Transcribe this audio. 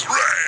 That's right.